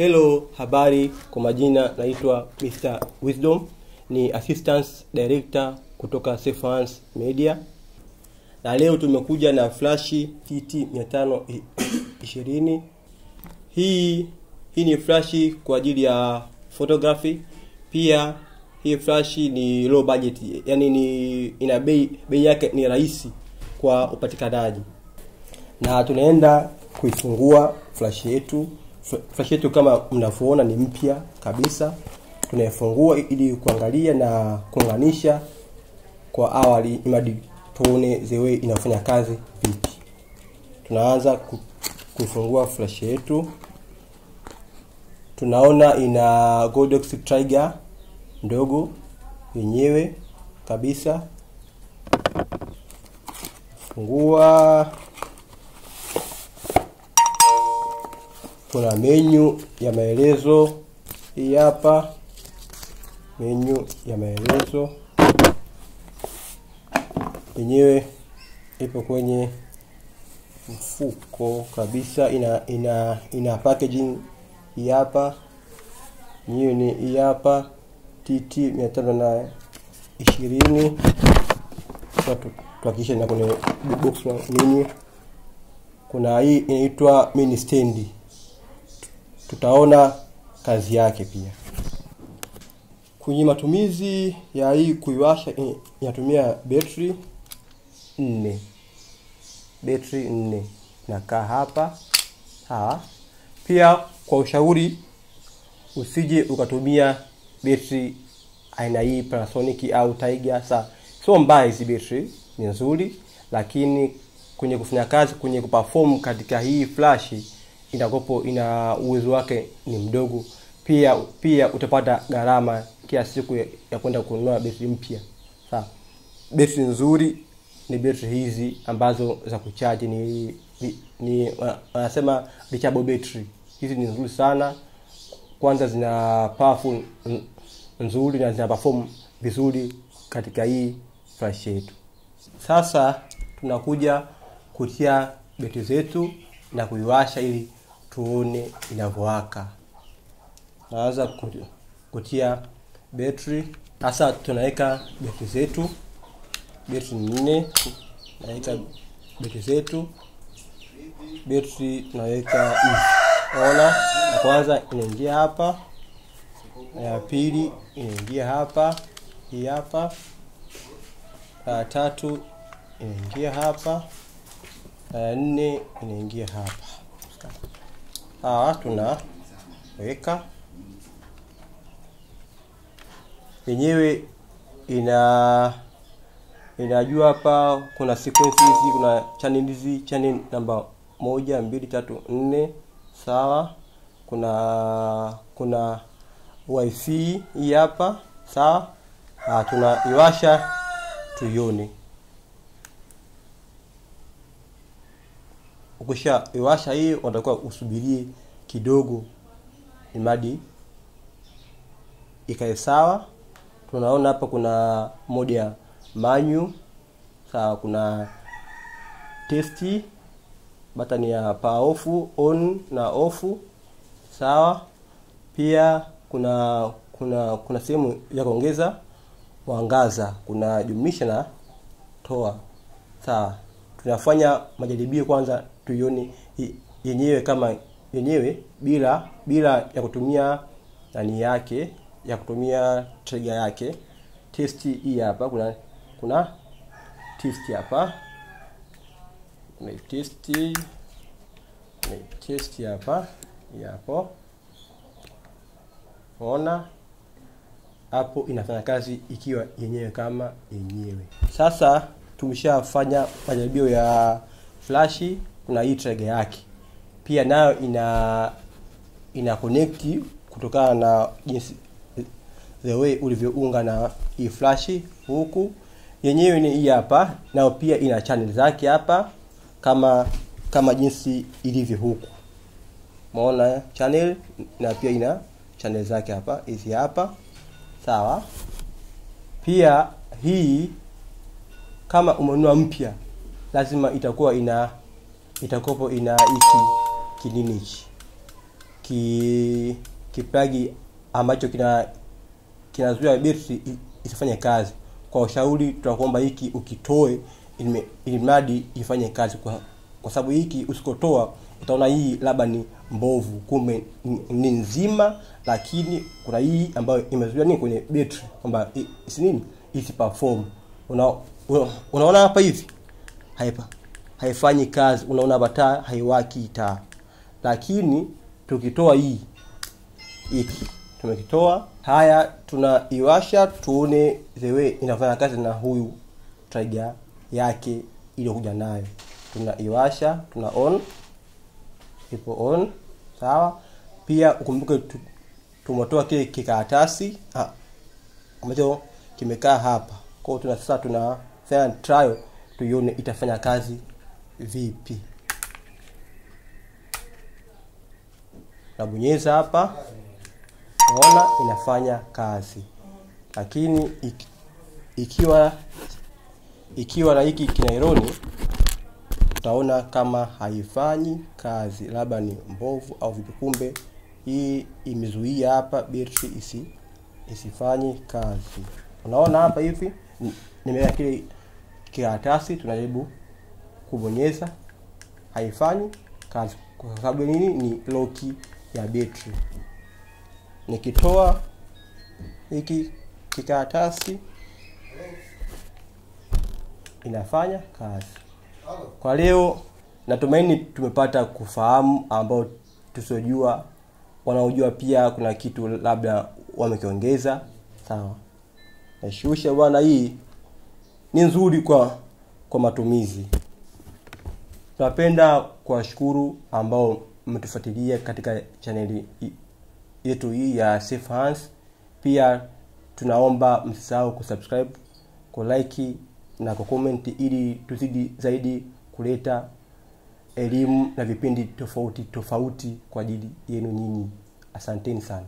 Hello, habari. Kwa majina naitwa Mr. Wisdom, ni assistant director kutoka Safe Media, na leo tumekuja na flashi TT 520. Hii hii ni flashi kwa ajili ya photography. Pia hii flashi ni low budget, yani ni ina bei bei yake ni rahisi kwa upatikanaji, na tunaenda kuifungua flashi yetu flash yetu kama mnavyoona ni mpya kabisa. Tunaifungua ili kuangalia na kuunganisha kwa awali, imadi tuone zewe inafanya kazi vipi. Tunaanza kufungua flash yetu, tunaona ina Godox trigger ndogo yenyewe kabisa. Fungua kuna menyu ya maelezo. Hii hapa, menyu ya maelezo. Yenyewe ipo kwenye mfuko kabisa, ina ina ina packaging hii hapa, yenyewe ni hii hapa. TT mia tano na ishirini. Tuhakikishe na kwenye box nini. Kuna hii inaitwa mini stand tutaona kazi yake pia. Kwenye matumizi ya hii kuiwasha, inatumia betri nne, betri nne nakaa hapa sawa. Pia kwa ushauri, usije ukatumia betri aina hii Panasonic au Tiger. Sa sio mbaya, hizi betri ni nzuri, lakini kwenye kufanya kazi, kwenye kuperform katika hii flash inakopo ina uwezo wake ni mdogo. Pia pia utapata gharama kila siku ya, kwenda kununua betri mpya. Sawa, betri nzuri ni betri hizi ambazo za kuchaji ni ni, ni wanasema rechargeable battery. Hizi ni nzuri sana, kwanza zina powerful nzuri na zina perform vizuri katika hii flash yetu. Sasa tunakuja kutia betri zetu na kuiwasha ili tuone inavyowaka. Naanza kutia betri. hasa tunaweka betri zetu, betri nne, naweka betri zetu, betri tunaweka ona, ya kwanza inaingia hapa, ya pili inaingia hapa, hii hapa, ya tatu inaingia hapa, ya nne inaingia hapa. Hawa tunaweka yenyewe ina inajua hapa kuna sequence hizi, kuna channel hizi, channel namba moja, mbili, tatu, nne, sawa. Kuna kuna wifi hii hapa, sawa. Ah, tunaiwasha tuione. Ukisha iwasha hii, unatakiwa usubirie kidogo imadi ikae sawa. Tunaona hapa kuna mode ya manyu sawa, kuna testi batani ya power off, on na off sawa. Pia kuna kuna kuna sehemu ya kuongeza mwangaza, kuna jumlisha na toa sawa. Tunafanya majaribio kwanza tuione yenyewe kama yenyewe bila bila ya kutumia nani yake ya kutumia trigger yake. test hii hapa, kuna kuna test hapa, kuna test kuna test hapa hapo, ona hapo inafanya kazi ikiwa yenyewe kama yenyewe. Sasa tumeshafanya majaribio ya flashi kuna hii trege yake pia nayo ina ina connect kutokana na jinsi the way ulivyounga na hii flash huku. Yenyewe ni hii hapa, nayo pia ina channel zake hapa kama kama jinsi ilivyo huku, maona channel, na pia ina channel zake hapa, hizi hapa sawa. Pia hii kama umenua mpya, lazima itakuwa ina itakopo ina hiki kinini hichi ki kipagi ambacho kina kinazuia betri isifanye kazi. Kwa ushauri tunakuomba hiki ukitoe ili mradi ifanye kazi. Kwa, kwa sababu hiki usikotoa utaona hii labda ni mbovu. Kumbe ni- nzima lakini kuna hii ambayo imezuia nini kwenye betri kwamba isi nini? Isi perform. Una, una, unaona hapa hivi? Haipa. Haifanyi kazi. Unaona hapa taa haiwaki taa. Lakini tukitoa hii hiki tumekitoa. Haya tunaiwasha tuone the way inafanya kazi na huyu trigger yake iliyokuja nayo. Tunaiwasha tuna on. Ipo on. Sawa. Pia ukumbuke tu, tumetoa kile kikaratasi. Ah, ambacho kimekaa hapa. Kwao tuna sasa tunafanya trial tuione itafanya kazi vipi. Nabonyeza hapa naona inafanya kazi. Lakini iki, ikiwa ikiwa na hiki kinaironi utaona kama haifanyi kazi labda ni mbovu au vipi kumbe hii imezuia hapa betri isi isifanyi kazi. Unaona hapa hivi ni- nimeweka kile kikaratasi tunajaribu kubonyeza. Haifanyi kazi. Kwa sababu nini? Ni loki ya betri. Nikitoa hiki kikaratasi inafanya kazi. Kwa leo natumaini tumepata kufahamu ambao tusiojua wanaojua pia kuna kitu labda wamekiongeza. Sawa. Nashusha bwana hii ni nzuri kwa kwa matumizi tunapenda kuwashukuru ambao mmetufuatilia katika chaneli yetu hii ya Safe Hands. Pia tunaomba msisahau kusubscribe, kulike na kucomment ili tuzidi zaidi kuleta elimu na vipindi tofauti tofauti kwa ajili yenu nyinyi. Asanteni sana.